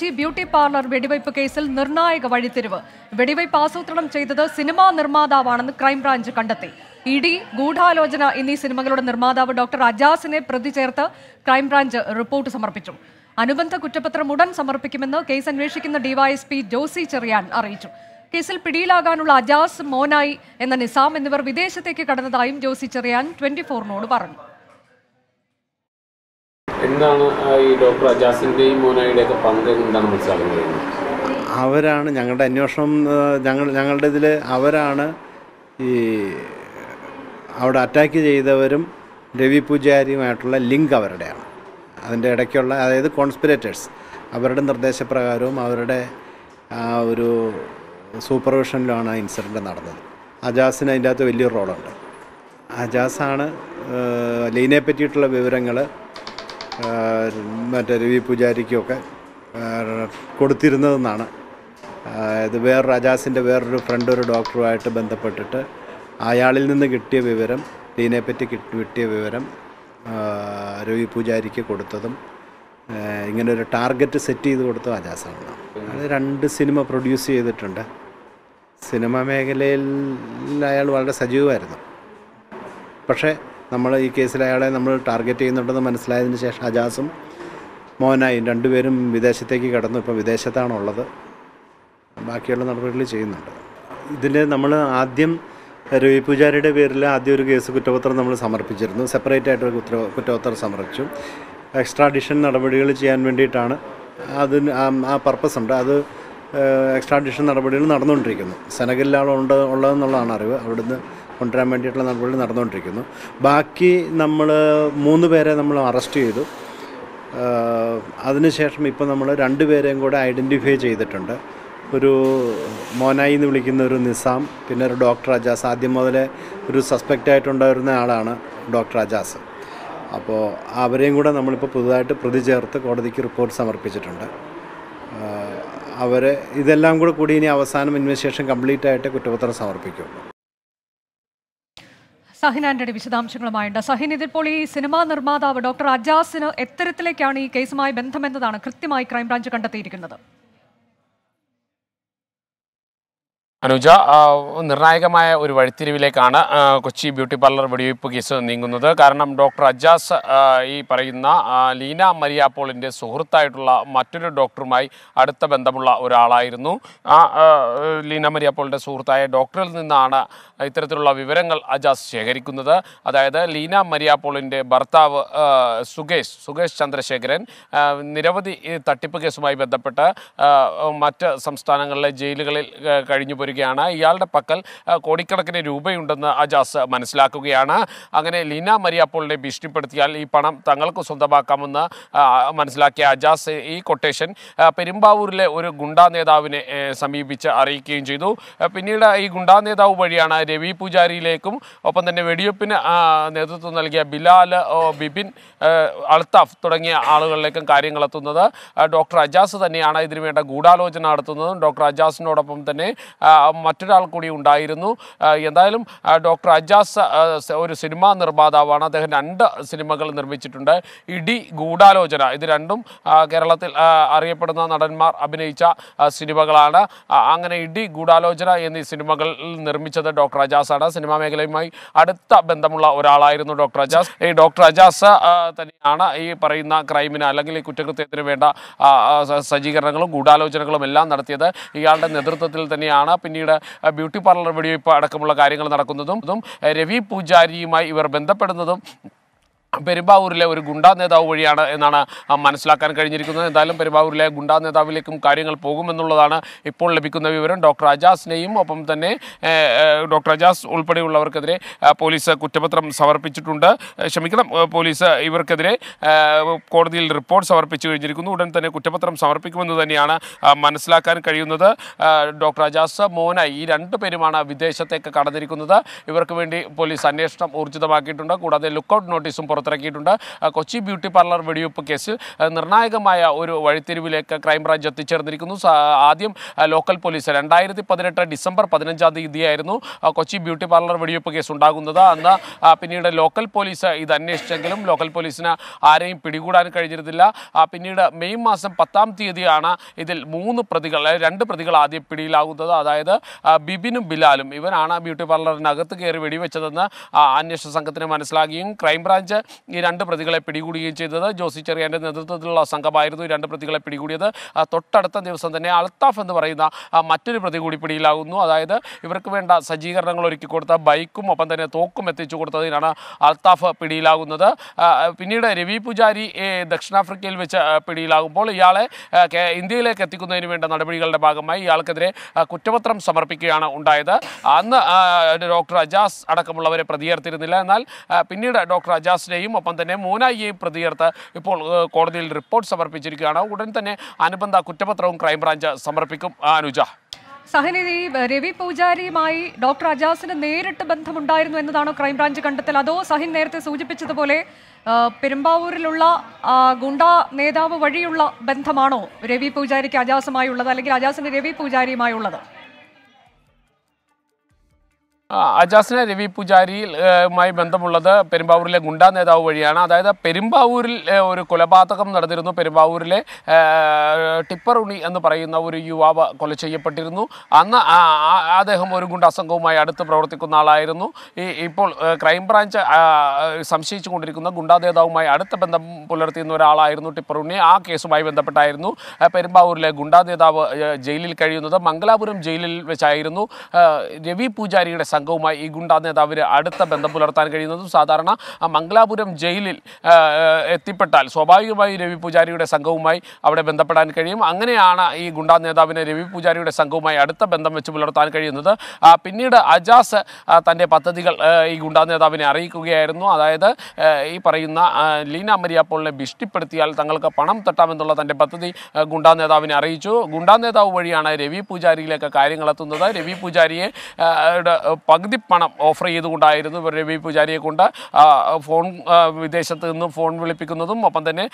Kochi beauty parlour വെടിവയ്പ് കേസിൽ നിർണായക വഴിത്തിരിവ്. വെടിവയ്പ് ആസൂത്രണം ചെയ്തത് സിനിമാ നിർമ്മാതാവാണെന്ന് ക്രൈംബ്രാഞ്ച് കണ്ടെത്തി. ഇടി ഗൂഢാലോചന എന്നീ സിനിമകളുടെ നിർമ്മാതാവ് ഡോക്ടർ അജാസിനെ പ്രതി ചേർത്ത് ക്രൈംബ്രാഞ്ച് റിപ്പോർട്ട് സമർപ്പിച്ചു. അനുബന്ധ കുറ്റപത്രം ഉടൻ സമർപ്പിക്കുമെന്ന് കേസ് അന്വേഷിക്കുന്ന ഡിവൈഎസ്പി ജോസി ചെറിയാൻ അറിയിച്ചു. കേസിൽ പിടിയിലാകാനുള്ള അജാസ് മോനായി എന്ന നിസാം എന്നിവർ വിദേശത്തേക്ക് കടന്നതായും ജോസി ചെറിയാൻ ട്വന്റി ഫോറിനോട് പറഞ്ഞു. എന്താണ് ഈ ഡോക്ടർ അജാസിന്റെയും മോനായിയുടെയൊക്കെ പങ്ക് എന്താണ് മനസ്സിലാക്കുന്നത്? അവരാണ് ഞങ്ങളുടെ അന്വേഷണം ഞങ്ങൾ ഞങ്ങളുടെ ഇതിൽ അവരാണ് ഈ അവിടെ അറ്റാക്ക് ചെയ്തവരും രവി പൂജാരിയുമായിട്ടുള്ള ലിങ്ക് അവരുടെയാണ്. അതിന്റെ ഇടയ്ക്കുള്ള അതായത് കോൺസ്പിറേറ്റേഴ്സ് അവരുടെ നിർദ്ദേശപ്രകാരവും അവരുടെ ആ ഒരു സൂപ്പർവിഷനിലാണ് ഇൻസിഡന്റ് നടന്നത്. അജാസിന് അതിന്റെ അകത്ത് വലിയൊരു റോളുണ്ട് അജാസാണ് ലീനെ പറ്റിയിട്ടുള്ള വിവരങ്ങൾ മറ്റേ രവി പൂജാരിക്കുമൊക്കെ കൊടുത്തിരുന്നതെന്നാണ്. ഇത് വേറൊരു അജാസിന്റെ വേറൊരു ഫ്രണ്ട് ഒരു ഡോക്ടറുമായിട്ട് ബന്ധപ്പെട്ടിട്ട് അയാളിൽ നിന്ന് കിട്ടിയ വിവരം കിട്ടി കിട്ടിയ വിവരം രവി പൂജാരിക്ക് കൊടുത്തതും ഇങ്ങനെ ഒരു ടാർഗറ്റ് സെറ്റ് ചെയ്ത് കൊടുത്തത് അജാസാണ് അത് രണ്ട് സിനിമ പ്രൊഡ്യൂസ് ചെയ്തിട്ടുണ്ട്. സിനിമ മേഖലയിൽ അയാൾ വളരെ സജീവമായിരുന്നു. പക്ഷേ നമ്മൾ ഈ കേസിൽ അയാളെ നമ്മൾ ടാർഗറ്റ് ചെയ്യുന്നുണ്ടെന്ന് മനസ്സിലായതിന് ശേഷം അജാസും മോനായും രണ്ടുപേരും വിദേശത്തേക്ക് കടന്നു. ഇപ്പോൾ വിദേശത്താണുള്ളത്. ബാക്കിയുള്ള നടപടികൾ ചെയ്യുന്നുണ്ട്. ഇതിൽ നമ്മൾ ആദ്യം രവി പൂജാരിയുടെ പേരിൽ ആദ്യം ഒരു കേസ് കുറ്റപത്രം നമ്മൾ സമർപ്പിച്ചിരുന്നു. സെപ്പറേറ്റ് ആയിട്ടൊരു കുറ്റ കുറ്റപത്രം സമർപ്പിച്ചു. എക്സ്ട്രാഡിഷൻ നടപടികൾ ചെയ്യാൻ വേണ്ടിയിട്ടാണ് അതിന് ആ- പർപ്പസ് ഉണ്ട്. അത് എക്സ്ട്രാഡിഷൻ നടപടികൾ നടന്നുകൊണ്ടിരിക്കുന്നു. സെനഗലിലാളുണ്ട് ഉള്ളതെന്നുള്ളതാണ് അറിവ്. അവിടുന്ന് കൊണ്ടുവരാൻ വേണ്ടിയിട്ടുള്ള നടപടികൾ നടന്നുകൊണ്ടിരിക്കുന്നു. ബാക്കി നമ്മൾ മൂന്ന് പേരെ നമ്മൾ അറസ്റ്റ് ചെയ്തു. അതിനുശേഷം ഇപ്പോൾ നമ്മൾ രണ്ട് പേരെയും കൂടെ ഐഡന്റിഫൈ ചെയ്തിട്ടുണ്ട്. ഒരു മോനായി എന്ന് വിളിക്കുന്ന ഒരു നിസാം പിന്നെ ഒരു ഡോക്ടർ അജാസ്. ആദ്യം മുതലേ ഒരു സസ്പെക്റ്റ് ആയിട്ടുണ്ടായിരുന്ന ആളാണ് ഡോക്ടർ അജാസ്. അപ്പോൾ അവരെയും കൂടെ നമ്മളിപ്പോൾ പുതുതായിട്ട് പ്രതി ചേർത്ത് കോടതിക്ക് റിപ്പോർട്ട് സമർപ്പിച്ചിട്ടുണ്ട്. അവരെ ഇതെല്ലാം കൂടെ കൂടി ഇനി അവസാനം ഇൻവെസ്റ്റിഗേഷൻ കംപ്ലീറ്റ് ആയിട്ട് കുറ്റപത്രം സമർപ്പിക്കുള്ളൂ സഹിൻ ആന്റണി വിശദാംശങ്ങളുമായുണ്ട്. സഹിൻ ഇതിപ്പോൾ ഈ സിനിമാ നിർമ്മാതാവ് ഡോക്ടർ അജാസിന് എത്തരത്തിലേക്കാണ് ഈ കേസുമായി ബന്ധമെന്നതാണ് കൃത്യമായി ക്രൈംബ്രാഞ്ച് കണ്ടെത്തിയിരിക്കുന്നത്. അനുജ നിർണായകമായ ഒരു വഴിത്തിരിവിലേക്കാണ് കൊച്ചി ബ്യൂട്ടി പാർലർ വെടിവയ്പ് കേസ് നീങ്ങുന്നത്. കാരണം ഡോക്ടർ അജാസ് ഈ പറയുന്ന ലീന മരിയ പോളിന്റെ സുഹൃത്തായിട്ടുള്ള മറ്റൊരു ഡോക്ടറുമായി അടുത്ത ബന്ധമുള്ള ഒരാളായിരുന്നു. ആ ലീന മരിയ പോളിന്റെ സുഹൃത്തായ ഡോക്ടറിൽ നിന്നാണ് ഇത്തരത്തിലുള്ള വിവരങ്ങൾ അജാസ് ശേഖരിക്കുന്നത്. അതായത് ലീന മരിയ പോളിന്റെ ഭർത്താവ് സുകേഷ് സുകേഷ് ചന്ദ്രശേഖരൻ നിരവധി തട്ടിപ്പ് കേസുമായി ബന്ധപ്പെട്ട് മറ്റ് സംസ്ഥാനങ്ങളിലെ ജയിലുകളിൽ കഴിഞ്ഞു പോരുകയാണ് ഇയാളുടെ പക്കൽ കോടിക്കണക്കിന് രൂപയുണ്ടെന്ന് അജാസ് മനസ്സിലാക്കുകയാണ്. അങ്ങനെ ലീന മരിയാപ്പോളിനെ ഭീഷണിപ്പെടുത്തിയാൽ ഈ പണം തങ്ങൾക്ക് സ്വന്തമാക്കാമെന്ന് മനസ്സിലാക്കിയ അജാസ് ഈ കൊട്ടേഷൻ പെരുമ്പാവൂരിലെ ഒരു ഗുണ്ടാ നേതാവിനെ സമീപിച്ച് അറിയിക്കുകയും ചെയ്തു. പിന്നീട് ഈ ഗുണ്ടാ നേതാവ് വഴിയാണ് രവി പൂജാരിയിലേക്കും ഒപ്പം തന്നെ വെടിവെപ്പിന് നേതൃത്വം നൽകിയ ബിലാൽ ബിബിൻ അൾത്താഫ് തുടങ്ങിയ ആളുകളിലേക്കും കാര്യങ്ങൾ എത്തുന്നത്. ഡോക്ടർ അജാസ് തന്നെയാണ് ഇതിനു വേണ്ട ഗൂഢാലോചന നടത്തുന്നതും. ഡോക്ടർ അജാസിനോടൊപ്പം തന്നെ മറ്റൊരാൾ കൂടി ഉണ്ടായിരുന്നു. എന്തായാലും ഡോക്ടർ അജാസ് ഒരു സിനിമാ നിർമ്മാതാവാണ്. അദ്ദേഹം രണ്ട് സിനിമകൾ നിർമ്മിച്ചിട്ടുണ്ട്. ഇടി ഗൂഢാലോചന. ഇത് രണ്ടും കേരളത്തിൽ അറിയപ്പെടുന്ന നടന്മാർ അഭിനയിച്ച സിനിമകളാണ്. അങ്ങനെ ഇടി ഗൂഢാലോചന എന്നീ സിനിമകൾ നിർമ്മിച്ചത് ഡോക്ടർ അജാസ് ആണ്. സിനിമാ മേഖലയുമായി അടുത്ത ബന്ധമുള്ള ഒരാളായിരുന്നു ഡോക്ടർ അജാസ്. ഈ ഡോക്ടർ അജാസ് തന്നെയാണ് ഈ പറയുന്ന ക്രൈമിന് അല്ലെങ്കിൽ ഈ കുറ്റകൃത്യത്തിന് വേണ്ട സജ്ജീകരണങ്ങളും ഗൂഢാലോചനകളും എല്ലാം നടത്തിയത്. ഇയാളുടെ നേതൃത്വത്തിൽ തന്നെയാണ്. പിന്നീട് ബ്യൂട്ടി പാർലർ വെടിവയ്പ് അടക്കമുള്ള കാര്യങ്ങൾ നടക്കുന്നതും രവി പൂജാരിയുമായി ഇവർ ബന്ധപ്പെടുന്നതും പെരുമ്പാവൂരിലെ ഒരു ഗുണ്ടാ നേതാവ് വഴിയാണ് എന്നാണ് മനസ്സിലാക്കാൻ കഴിഞ്ഞിരിക്കുന്നത്. എന്തായാലും പെരുമ്പാവൂരിലെ ഗുണ്ടാ നേതാവിലേക്കും കാര്യങ്ങൾ പോകുമെന്നുള്ളതാണ് ഇപ്പോൾ ലഭിക്കുന്ന വിവരം. ഡോക്ടർ അജാസിനെയും ഒപ്പം തന്നെ ഡോക്ടർ അജാസ് ഉൾപ്പെടെയുള്ളവർക്കെതിരെ പോലീസ് കുറ്റപത്രം സമർപ്പിച്ചിട്ടുണ്ട്. ക്ഷമിക്കണം പോലീസ് ഇവർക്കെതിരെ കോടതിയിൽ റിപ്പോർട്ട് സമർപ്പിച്ചു കഴിഞ്ഞിരിക്കുന്നു. ഉടൻ തന്നെ കുറ്റപത്രം സമർപ്പിക്കുമെന്ന് തന്നെയാണ് മനസ്സിലാക്കാൻ കഴിയുന്നത്. ഡോക്ടർ അജാസ് മോന ഈ രണ്ടു പേരുമാണ് വിദേശത്തേക്ക് കടന്നിരിക്കുന്നത്. ഇവർക്ക് വേണ്ടി പോലീസ് അന്വേഷണം ഊർജിതമാക്കിയിട്ടുണ്ട്. കൂടാതെ ലുക്കൌട്ട് നോട്ടീസും പുറത്തിറക്കിയിട്ടുണ്ട്. കൊച്ചി ബ്യൂട്ടി പാർലർ വെടിവെപ്പ് കേസിൽ നിർണായകമായ ഒരു വഴിത്തിരിവിലേക്ക് ക്രൈംബ്രാഞ്ച് എത്തിച്ചേർന്നിരിക്കുന്നു. ആദ്യം ലോക്കൽ പോലീസ്. രണ്ടായിരത്തി പതിനെട്ട് ഡിസംബർ പതിനഞ്ചാം തീയതിയായിരുന്നു കൊച്ചി ബ്യൂട്ടി പാർലർ വെടിവെപ്പ് കേസ് ഉണ്ടാകുന്നത്. അന്ന് പിന്നീട് ലോക്കൽ പോലീസ് ഇത് അന്വേഷിച്ചെങ്കിലും ലോക്കൽ പോലീസിന് ആരെയും പിടികൂടാൻ കഴിഞ്ഞിരുന്നില്ല. പിന്നീട് മെയ് മാസം പത്താം തീയതിയാണ് ഇതിൽ മൂന്ന് പ്രതികൾ രണ്ട് പ്രതികൾ ആദ്യം പിടിയിലാകുന്നത്. അതായത് ബിബിനും ബിലാലും. ഇവരാണ് ബ്യൂട്ടി പാർലറിനകത്ത് കയറി വെടിവെച്ചതെന്ന് അന്വേഷണ സംഘത്തിന് മനസ്സിലാകുകയും ക്രൈംബ്രാഞ്ച് ഈ രണ്ട് പ്രതികളെ പിടികൂടുകയും ചെയ്തത്. ജോസി ചെറിയാന്റെ നേതൃത്വത്തിലുള്ള സംഘമായിരുന്നു രണ്ട് പ്രതികളെ പിടികൂടിയത്. തൊട്ടടുത്ത ദിവസം തന്നെ അൽത്താഫ് എന്ന് പറയുന്ന മറ്റൊരു പ്രതി കൂടി പിടിയിലാകുന്നു. അതായത് ഇവർക്ക് വേണ്ട സജ്ജീകരണങ്ങൾ ഒരുക്കി കൊടുത്ത ബൈക്കും ഒപ്പം തന്നെ തോക്കും എത്തിച്ചു കൊടുത്തതിനാണ് അൽത്താഫ് പിടിയിലാകുന്നത്. പിന്നീട് രവി പൂജാരി ദക്ഷിണാഫ്രിക്കയിൽ വെച്ച് പിടിയിലാകുമ്പോൾ ഇയാളെ ഇന്ത്യയിലേക്ക് എത്തിക്കുന്നതിന് വേണ്ട നടപടികളുടെ ഭാഗമായി ഇയാൾക്കെതിരെ കുറ്റപത്രം സമർപ്പിക്കുകയാണ് ഉണ്ടായത്. അന്ന് ഡോക്ടർ അജാസ് അടക്കമുള്ളവരെ പ്രതിയേർത്തിരുന്നില്ല. എന്നാൽ പിന്നീട് ഡോക്ടർ അജാസിനെയും ഒപ്പം തന്നെ മൂനായിയെയും പ്രതിയേർത്ത് ഇപ്പോൾ കോടതിയിൽ റിപ്പോർട്ട് സമർപ്പിച്ചിരിക്കുകയാണ്. ഉടൻ തന്നെ അനുബന്ധ കുറ്റപത്രവും ക്രൈംബ്രാഞ്ച് സമർപ്പിക്കും. അനുജ. സഹനിധി രവി പൂജാരിയുമായി ഡോക്ടർ അജാസിന് നേരിട്ട് ബന്ധമുണ്ടായിരുന്നു എന്നതാണോ ക്രൈംബ്രാഞ്ച് കണ്ടെത്തൽ? അതോ സഹിൻ നേരത്തെ സൂചിപ്പിച്ചതുപോലെ പെരുമ്പാവൂരിലുള്ള ഗുണ്ടാ നേതാവ് വഴിയുള്ള ബന്ധമാണോ രവി പൂജാരിക്ക് അജാസുമായുള്ളത്? അല്ലെങ്കിൽ അജാസിന് രവി പൂജാരിയുമായുള്ളത്? അജാസിന് രവി പൂജാരിയുമായി ബന്ധമുള്ളത് പെരുമ്പാവൂരിലെ ഗുണ്ടാ നേതാവ് വഴിയാണ്. അതായത് പെരുമ്പാവൂരിൽ ഒരു കൊലപാതകം നടന്നിരുന്നു. പെരുമ്പാവൂരിലെ ടിപ്പർ ഉണി എന്ന് പറയുന്ന ഒരു യുവാവ് കൊല ചെയ്യപ്പെട്ടിരുന്നു. അന്ന് അദ്ദേഹം ഒരു ഗുണ്ടാ സംഘവുമായി അടുത്ത് പ്രവർത്തിക്കുന്ന ആളായിരുന്നു. ഈ ഇപ്പോൾ ക്രൈംബ്രാഞ്ച് സംശയിച്ചു കൊണ്ടിരിക്കുന്ന ഗുണ്ടാ നേതാവുമായി അടുത്ത ബന്ധം പുലർത്തിയിരുന്ന ഒരാളായിരുന്നു ടിപ്പർ ഉണ്ണി. ആ കേസുമായി ബന്ധപ്പെട്ടായിരുന്നു പെരുമ്പാവൂരിലെ ഗുണ്ടാ നേതാവ് ജയിലിൽ കഴിയുന്നത്. മംഗലാപുരം ജയിലിൽ വെച്ചായിരുന്നു രവി പൂജാരിയുടെ സംഘവുമായി ഈ ഗുണ്ടാ നേതാവിന് അടുത്ത ബന്ധം പുലർത്താൻ കഴിയുന്നതും സാധാരണ മംഗലാപുരം ജയിലിൽ എത്തിപ്പെട്ടാൽ സ്വാഭാവികമായി രവി പൂജാരിയുടെ സംഘവുമായി അവിടെ ബന്ധപ്പെടാൻ കഴിയും. അങ്ങനെയാണ് ഈ ഗുണ്ടാ നേതാവിന് രവി പൂജാരിയുടെ സംഘവുമായി അടുത്ത ബന്ധം വെച്ച് പുലർത്താൻ കഴിയുന്നത്. പിന്നീട് അജാസ് തന്റെ പദ്ധതികൾ ഈ ഗുണ്ടാ നേതാവിനെ അറിയിക്കുകയായിരുന്നു. അതായത് ഈ പറയുന്ന ലീന മരിയാപ്പോളിനെ ഭീഷണിപ്പെടുത്തിയാൽ തങ്ങൾക്ക് പണം തട്ടാമെന്നുള്ള തന്റെ പദ്ധതി ഗുണ്ടാ നേതാവിനെ അറിയിച്ചു. ഗുണ്ടാ നേതാവ് വഴിയാണ് രവി പൂജാരിയിലേക്ക് കാര്യങ്ങൾ എത്തുന്നത്. രവി പൂജാരിയെ പകുതി പണം ഓഫർ ചെയ്തുകൊണ്ടായിരുന്നു രവി പൂജാരിയെ കൊണ്ട് ഫോൺ വിദേശത്ത് നിന്ന് ഫോൺ വിളിപ്പിക്കുന്നതും ഒപ്പം തന്നെ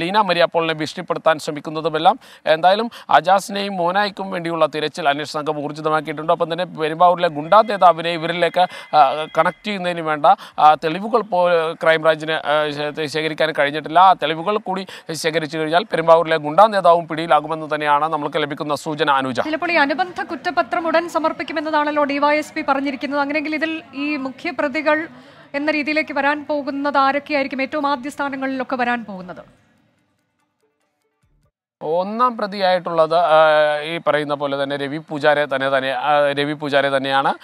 ലീന മരിയാപ്പോളിനെ ഭീഷണിപ്പെടുത്താൻ ശ്രമിക്കുന്നതുമെല്ലാം. എന്തായാലും അജാസിനെയും മോനായിക്കും വേണ്ടിയുള്ള തിരച്ചിൽ അന്വേഷണ സംഘം ഊർജിതമാക്കിയിട്ടുണ്ട്. ഒപ്പം തന്നെ പെരുമ്പാവൂരിലെ ഗുണ്ടാ നേതാവിനെ ഇവരിലേക്ക് കണക്ട് ചെയ്യുന്നതിന് വേണ്ട തെളിവുകൾ പോ ക്രൈംബ്രാഞ്ചിന് ശേഖരിക്കാൻ കഴിഞ്ഞിട്ടില്ല. ആ തെളിവുകൾ കൂടി ശേഖരിച്ചു കഴിഞ്ഞാൽ പെരുമ്പാവൂരിലെ ഗുണ്ടാ നേതാവും പിടിയിലാകുമെന്ന് തന്നെയാണ് നമ്മൾക്ക് ലഭിക്കുന്ന സൂചന അനുജ. ചിലപ്പോൾ ഈ അനുബന്ധ കുറ്റപത്രം ഉടൻ സമർപ്പിക്കുമെന്നതാണല്ലോ ഡിവൈഎസ്പി പറഞ്ഞിരിക്കുന്നത്. അങ്ങനെയെങ്കിൽ ഇതിൽ ഈ മുഖ്യപ്രതികൾ എന്ന രീതിയിലേക്ക് വരാൻ പോകുന്നത് ആരൊക്കെയായിരിക്കും? ഏറ്റവും ആദ്യ സ്ഥാനങ്ങളിലൊക്കെ വരാൻ പോകുന്നത്. ഒന്നാം പ്രതിയായിട്ടുള്ളത് ഈ പറയുന്ന പോലെ തന്നെ രവി പൂജാരെ തന്നെ തന്നെ രവി പൂജാരെ തന്നെയാണ്.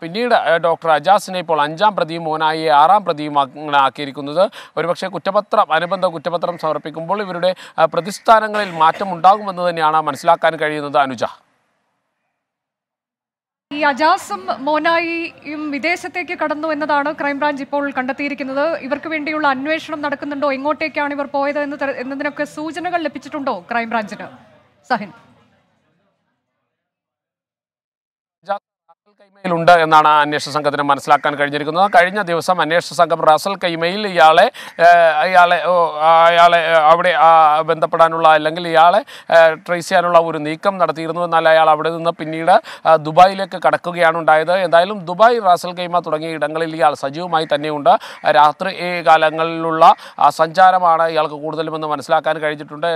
പിന്നീട് ഡോക്ടർ അജാസിനെ ഇപ്പോൾ അഞ്ചാം പ്രതിയും മോനായി ആറാം പ്രതിയും ആക്കി- ആക്കിയിരിക്കുന്നത്. ഒരുപക്ഷെ കുറ്റപത്രം അനുബന്ധ കുറ്റപത്രം സമർപ്പിക്കുമ്പോൾ ഇവരുടെ പ്രതിസ്ഥാനങ്ങളിൽ മാറ്റമുണ്ടാകുമെന്ന് തന്നെയാണ് മനസ്സിലാക്കാൻ കഴിയുന്നത് അനുജ. ഈ അജാസും മോനായിയും വിദേശത്തേക്ക് കടന്നു എന്നതാണ് ക്രൈംബ്രാഞ്ച് ഇപ്പോൾ കണ്ടെത്തിയിരിക്കുന്നത്. ഇവർക്ക് വേണ്ടിയുള്ള അന്വേഷണം നടക്കുന്നുണ്ടോ? എങ്ങോട്ടേക്കാണ് ഇവർ പോയത് എന്ന് എന്നതിനൊക്കെ സൂചനകൾ ലഭിച്ചിട്ടുണ്ടോ ക്രൈംബ്രാഞ്ചിന്? സഹിൻ. കൈമയിലുണ്ട് എന്നാണ് അന്വേഷണ സംഘത്തിന് മനസ്സിലാക്കാൻ കഴിഞ്ഞിരിക്കുന്നത്. കഴിഞ്ഞ ദിവസം അന്വേഷണ സംഘം റാസൽ കൈമയിൽ ഇയാളെ ഇയാളെ അയാളെ അവിടെ ആ, ബന്ധപ്പെടാനുള്ള അല്ലെങ്കിൽ ഇയാളെ ട്രേസ് ചെയ്യാനുള്ള ഒരു നീക്കം നടത്തിയിരുന്നു എന്നാൽ അയാൾ അവിടെ നിന്ന് പിന്നീട് ദുബായിലേക്ക് കടക്കുകയാണ് ഉണ്ടായത്. എന്തായാലും ദുബായ് റാസൽ കൈമ തുടങ്ങിയ ഇടങ്ങളിൽ ഇയാൾ സജീവമായി തന്നെയുണ്ട്. രാത്രി കാലങ്ങളിലുള്ള സഞ്ചാരമാണ് ഇയാൾക്ക് കൂടുതലും കൂടുതലുമെന്ന് മനസ്സിലാക്കാൻ കഴിഞ്ഞിട്ടുണ്ട്.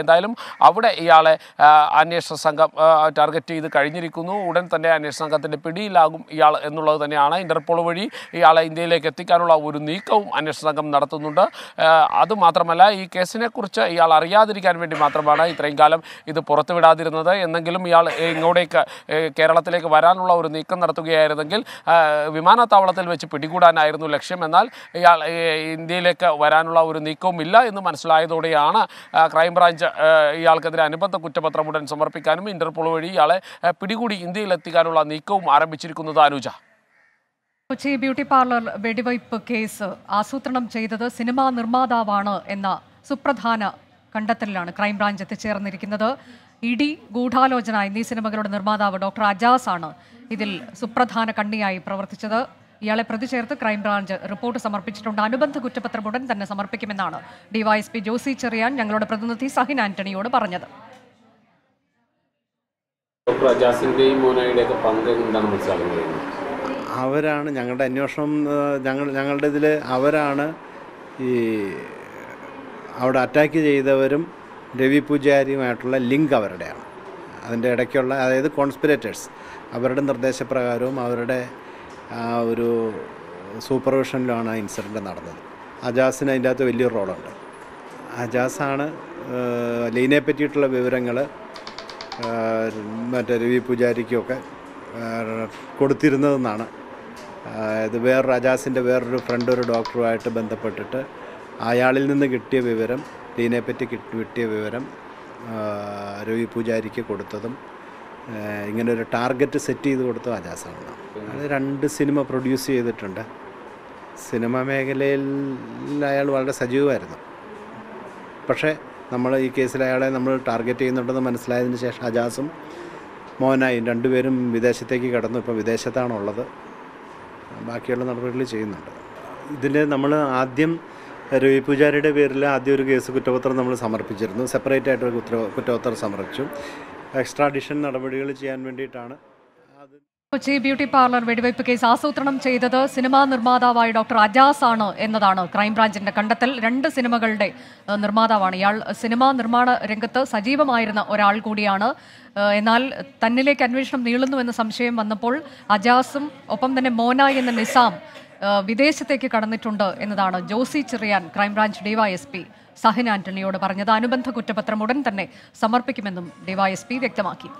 എന്തായാലും അവിടെ ഇയാളെ ആ, അന്വേഷണ സംഘം ടാർഗറ്റ് ചെയ്ത് കഴിഞ്ഞിരിക്കുന്നു. ഉടൻ തന്നെ അന്വേഷണ സംഘത്തിന്റെ പിടിയിലാകും ഇയാൾ എന്നുള്ളത് തന്നെയാണ് ഇന്റർപോൾ വഴി ഇയാളെ ഇന്ത്യയിലേക്ക് എത്തിക്കാനുള്ള ഒരു നീക്കവും അന്വേഷണ സംഘം നടത്തുന്നുണ്ട്. അതുമാത്രമല്ല ഈ കേസിനെക്കുറിച്ച് ഇയാൾ അറിയാതിരിക്കാൻ വേണ്ടി മാത്രമാണ് ഇത്രയും കാലം ഇത് പുറത്തുവിടാതിരുന്നത്. എന്നെങ്കിലും ഇയാൾ ഇങ്ങോട്ടേക്ക് കേരളത്തിലേക്ക് വരാനുള്ള ഒരു നീക്കം നടത്തുകയായിരുന്നെങ്കിൽ വിമാനത്താവളത്തിൽ വെച്ച് പിടികൂടാനായിരുന്നു ലക്ഷ്യം. എന്നാൽ ഇയാൾ ഇന്ത്യയിലേക്ക് വരാനുള്ള ഒരു നീക്കവും ഇല്ല എന്ന് മനസ്സിലായതോടെയാണ് ക്രൈംബ്രാഞ്ച് ഇയാൾക്കെതിരെ അനുബന്ധ കുറ്റപത്രം ഉടൻ സമർപ്പിക്കാനും ഇന്റർപോൾ വഴി ഇയാളെ പിടികൂടി ഇന്ത്യയിലെത്തിക്കാനുള്ള നീക്കവും ആരംഭിച്ചിരിക്കുന്നത് അനുജ? കൊച്ചി ബ്യൂട്ടി പാർലർ വെടിവയ്പ് കേസ് ആസൂത്രണം ചെയ്തത് സിനിമാ നിർമ്മാതാവാണ് എന്ന സുപ്രധാന കണ്ടെത്തലിലാണ് ക്രൈംബ്രാഞ്ച് എത്തിച്ചേർന്നിരിക്കുന്നത്. ഇടി ഗൂഢാലോചന എന്നീ സിനിമകളുടെ നിർമ്മാതാവ് ഡോക്ടർ അജാസ് ആണ് ഇതിൽ സുപ്രധാന കണ്ണിയായി പ്രവർത്തിച്ചത്. ഇയാളെ പ്രതി ചേർത്ത് ക്രൈംബ്രാഞ്ച് റിപ്പോർട്ട് സമർപ്പിച്ചിട്ടുണ്ട്. അനുബന്ധ കുറ്റപത്രം ഉടൻ തന്നെ സമർപ്പിക്കുമെന്നാണ് ഡിവൈഎസ്പി ജോസി ചെറിയാൻ ഞങ്ങളുടെ പ്രതിനിധി സഹിൻ ആന്റണിയോട് പറഞ്ഞത്. അവരാണ് ഞങ്ങളുടെ അന്വേഷണം ഞങ്ങൾ ഞങ്ങളുടെ ഇതിൽ അവരാണ് ഈ അവിടെ അറ്റാക്ക് ചെയ്തവരും രവി പൂജാരിയുമായിട്ടുള്ള ലിങ്ക് അവരുടെയാണ്. അതിന്റെ ഇടയ്ക്കുള്ള അതായത് കോൺസ്പിരേറ്റേഴ്സ് അവരുടെ നിർദ്ദേശപ്രകാരവും അവരുടെ ആ ഒരു സൂപ്പർവിഷനിലാണ് ആ ഇൻസിഡന്റ് നടന്നത്. അജാസിന് അതിന്റെ അകത്ത് വലിയൊരു റോളുണ്ട്. അജാസാണ് ലീനെ പറ്റിയിട്ടുള്ള വിവരങ്ങൾ മറ്റേ രവി പൂജാരിക്കുമൊക്കെ കൊടുത്തിരുന്നതെന്നാണ്. ഇത് വേറൊരു അജാസിന്റെ വേറൊരു ഫ്രണ്ട് ഒരു ഡോക്ടറുമായിട്ട് ബന്ധപ്പെട്ടിട്ട് അയാളിൽ നിന്ന് കിട്ടിയ വിവരം ലീനയെ പറ്റി കിട്ടി കിട്ടിയ വിവരം രവി പൂജാരിക്ക് കൊടുത്തതും ഇങ്ങനെ ഒരു ടാർഗറ്റ് സെറ്റ് ചെയ്ത് കൊടുത്ത അജാസാണ് അത് രണ്ട് സിനിമ പ്രൊഡ്യൂസ് ചെയ്തിട്ടുണ്ട്. സിനിമ മേഖലയിൽ അയാൾ വളരെ സജീവമായിരുന്നു. പക്ഷേ നമ്മൾ ഈ കേസിൽ അയാളെ നമ്മൾ ടാർഗറ്റ് ചെയ്യുന്നുണ്ടെന്ന് മനസ്സിലായതിന് ശേഷം അജാസും മോഹനായും രണ്ടുപേരും വിദേശത്തേക്ക് കടന്നു. ഇപ്പോൾ വിദേശത്താണുള്ളത്. ബാക്കിയുള്ള നടപടികൾ ചെയ്യുന്നുണ്ട്. ഇതിൽ നമ്മൾ ആദ്യം രവി പൂജാരിയുടെ പേരിൽ ആദ്യം ഒരു കേസ് കുറ്റപത്രം നമ്മൾ സമർപ്പിച്ചിരുന്നു. സെപ്പറേറ്റ് ആയിട്ട് കുറ്റ കുറ്റപത്രം സമർപ്പിച്ചു. എക്സ്ട്രാഡിഷൻ നടപടികൾ ചെയ്യാൻ വേണ്ടിയിട്ടാണ്. അത് കൊച്ചി ബ്യൂട്ടി പാർലർ വെടിവയ്പ് കേസ് ആസൂത്രണം ചെയ്തത് സിനിമാ നിർമ്മാതാവായ ഡോക്ടർ അജാസ് ആണ് എന്നതാണ് ക്രൈംബ്രാഞ്ചിന്റെ കണ്ടെത്തൽ. രണ്ട് സിനിമകളുടെ നിർമ്മാതാവാണ്. ഇയാൾ സിനിമാ നിർമ്മാണ രംഗത്ത് സജീവമായിരുന്ന ഒരാൾ കൂടിയാണ്. എന്നാൽ തന്നിലേക്ക് അന്വേഷണം നീളുന്നുവെന്ന സംശയം വന്നപ്പോൾ അജാസും ഒപ്പം തന്നെ മോന എന്ന നിസാം വിദേശത്തേക്ക് കടന്നിട്ടുണ്ട് എന്നതാണ് Josy Cherian crime branch DYSP Sahin ആന്റണിയോട് പറഞ്ഞത്. അനുബന്ധ കുറ്റപത്രം ഉടൻ തന്നെ സമർപ്പിക്കുമെന്നും ഡിവൈഎസ്പി വ്യക്തമാക്കി.